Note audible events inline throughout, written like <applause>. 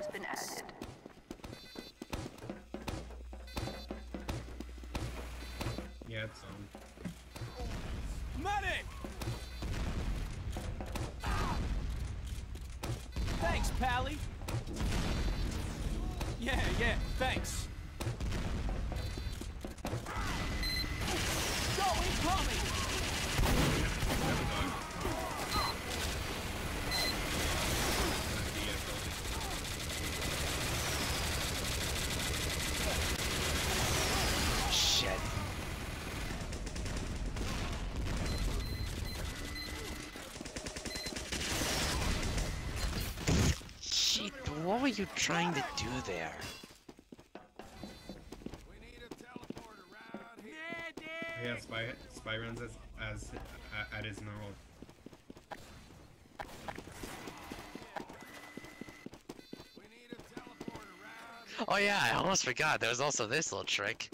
has been added. Yeah, it's on. Medic! Thanks, Pally. Yeah, yeah, thanks. Go, incoming! What were you trying to do there? Yeah, spy spy runs as as uh, at his normal. Oh yeah, I almost forgot. There was also this little trick.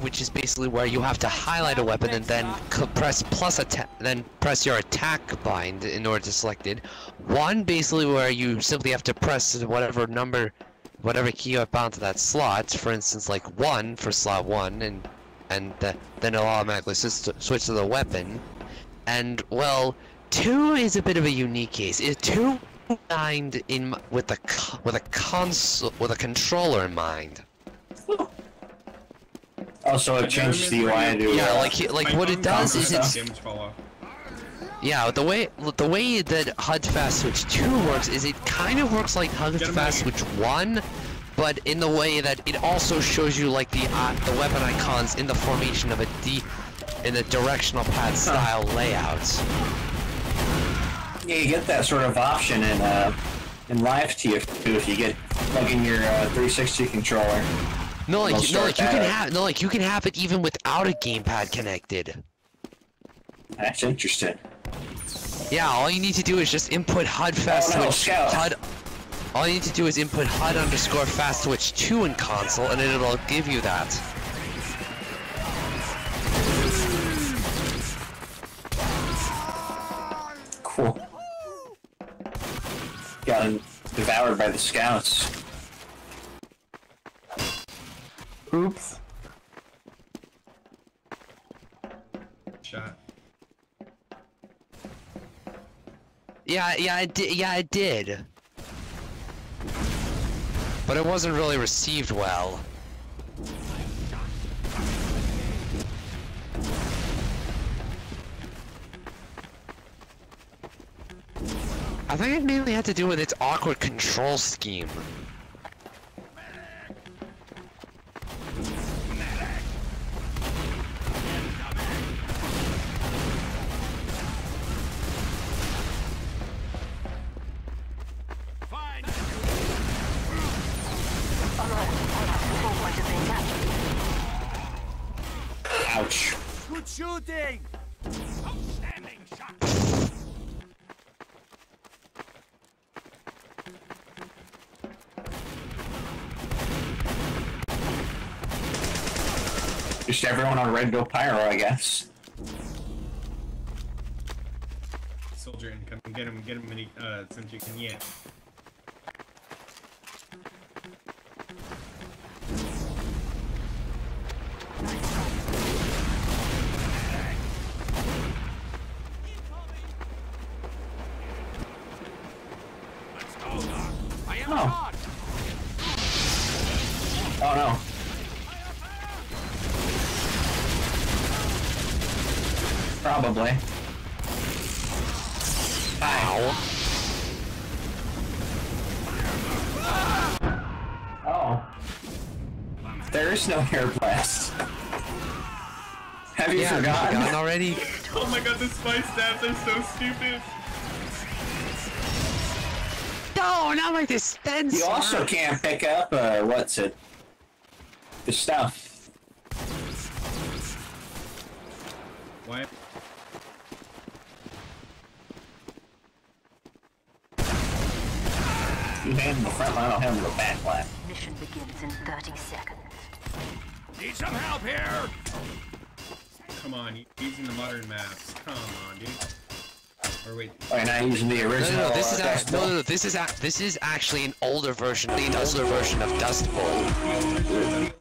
Which is basically where you have to highlight a weapon and then press plus attack, then press your attack bind in order to select it. One basically where you simply have to press whatever number, whatever key you have bound to that slot. For instance, like one for slot one, and and th then it'll automatically switch to, the weapon. And well, two is a bit of a unique case. It two designed in with a with a console with a controller in mind. Also, it changed the UI to. Yeah, uh, like he- like what it does is counter it's damage fall off. Yeah, the way the way that HUD Fast Switch 2 works is it kind of works like HUD Fast Switch 1, but in the way that it also shows you like the uh, the weapon icons in the formation of a D in a directional pad style layout. Yeah, you get that sort of option in uh, in Live TF2 if you get plug in your uh, 360 controller. No, like no, like you can have no, like you can have it even without a gamepad connected. That's interesting. Yeah, all you need to do is just input HUD oh, Fast Oh, no, Switch Scout. HUD. All you need to do is input HUD underscore Fast Switch 2 in console, and it'll give you that. Cool. Got devoured by the scouts. Oops. Shot. Yeah, yeah, it did. Yeah, it did. But it wasn't really received well. I think it mainly had to do with its awkward control scheme. Shooting! Outstanding shot! Just everyone on Red Bill Pyro, I guess. Soldier income. Get him. Get him. When he, uh, since you can. Yeah. I Oh. Oh no. Probably. Ow. Oh. There is no air blast. Have you Yeah, forgotten? forgotten already? <laughs> Oh my god, the spy stabs are so stupid. No, not my dispenser! You also can't pick up, uh, what's it? The stuff. Why? You handle the front line, I'll handle the back line. Mission begins in 30 seconds. Need some help here? Come on, using the modern maps. Come on, dude. Or wait, Oh, you're not using the No, original. no, no, this is uh, act- Dust no, no, no, this is act- this is actually an older version, an older version of Dust Bowl.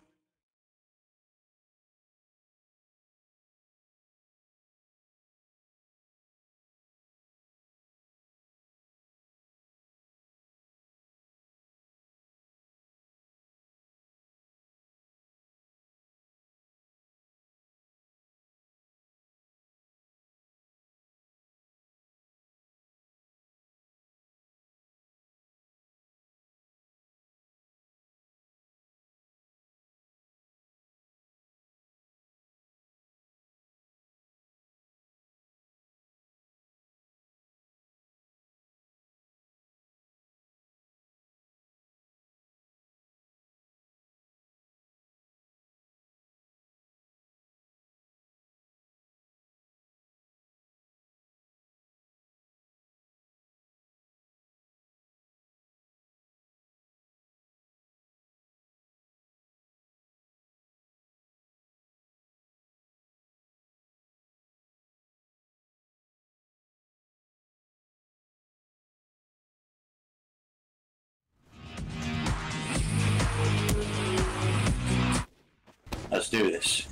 Let's do this.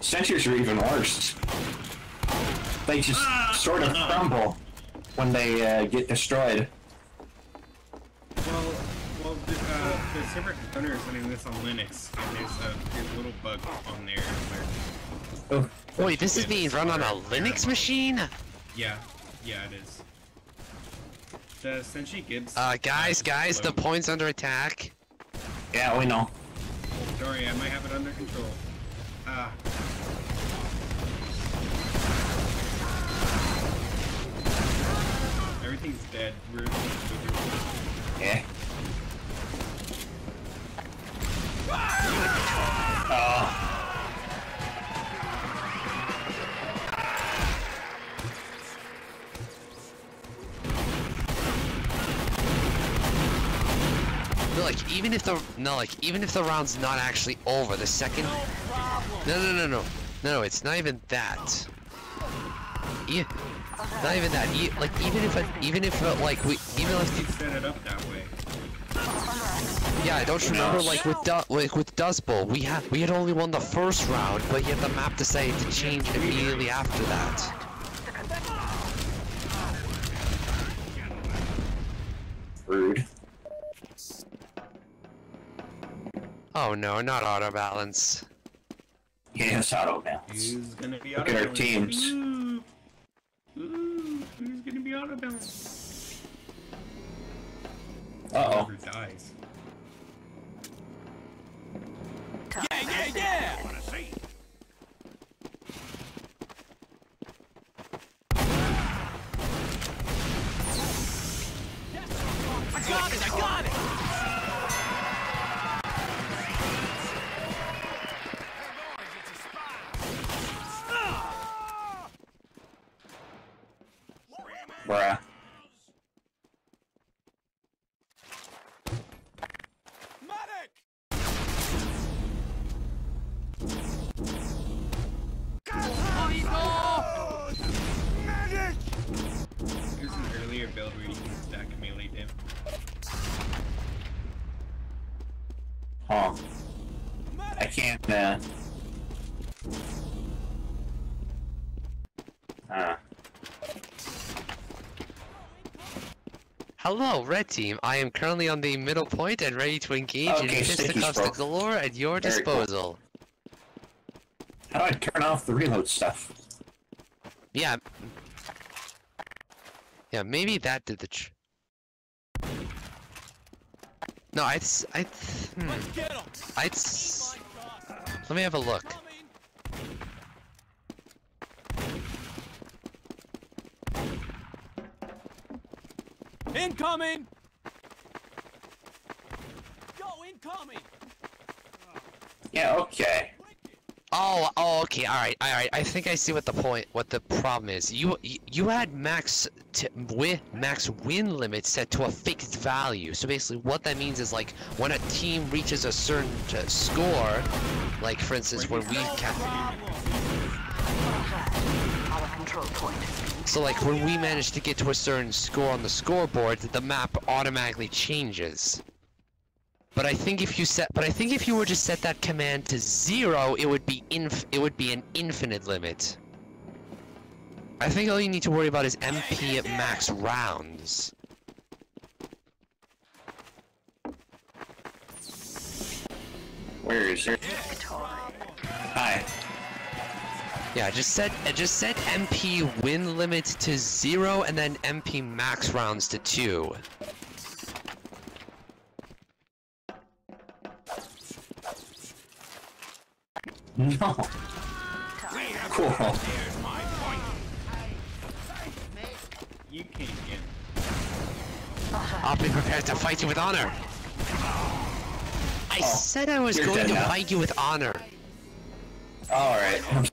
Sentries are even worse. They just sort of crumble when they uh, get destroyed. well, well, the, uh, the server owner is running this on Linux, and there's a, there's a little bug on there where, Oh, Wait, this is being run on a Linux machine? yeah, yeah, it is. The sentry gibs. Uh, guys, guys, the point's under attack. Yeah, we know. Sorry, I might have it under control. No, like even if the no, like even if the round's not actually over, the second. No, no, no, no, no, no. It's not even that. Yeah, not even that. E like even if it, even if uh, like we even if you set it up that way. yeah, I don't remember like with du like with Dust Bowl, we had we had only won the first round, but yet the map decided to change immediately after that. rude. Oh no, not auto balance. Yes, auto balance. Who's gonna be Look at our teams. Ooh. Ooh, who's gonna be auto balance? Uh oh. Whoever dies. Bruh. Medic! There's an earlier build where you can stack melee dim. Huh. I can't, uh... Uh, Hello, Red Team. I am currently on the middle point and ready to engage in Okay, Sticky's fisticuffs broke. galore at your Very cool. disposal. how do I turn off the reload stuff? Yeah. Yeah, maybe that did the tr- No, I'd s- I'd hmm, Let's get him! I'd s- Let me have a look. Incoming! Go, incoming! Yeah, okay. Oh, Oh, okay, all right, all right. I think I see what the point, what the problem is. You, you, you had max t- win, max win limit set to a fixed value. So basically, what that means is like when a team reaches a certain uh, score, like for instance, when we ca- Our control point. So like when we manage to get to a certain score on the scoreboard, the map automatically changes. But I think if you set, but I think if you were to set that command to zero, it would be inf, it would be an infinite limit. I think all you need to worry about is MP at max rounds. Where is it? Hi. Yeah, just set, uh, just set MP win limit to zero, and then MP max rounds to two. No. Cool. Here's my point. You can't get. I'll be prepared to fight you with honor. I Oh, said I was going to now. fight you with honor. Alright.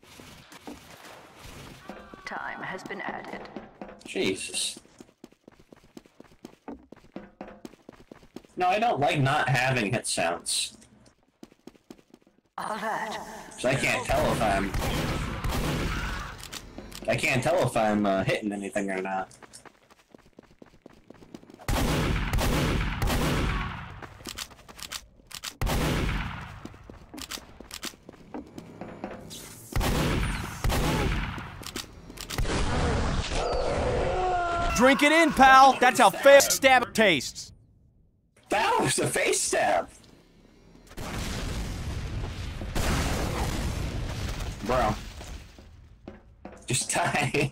Has been added. Jesus. No, I don't like not having hit sounds. Alert. So I can't tell if I'm... I can't tell if I'm uh, hitting anything or not. Drink it in, pal. That's how face stab tastes. That was a face stab! Bro. Just <laughs> die.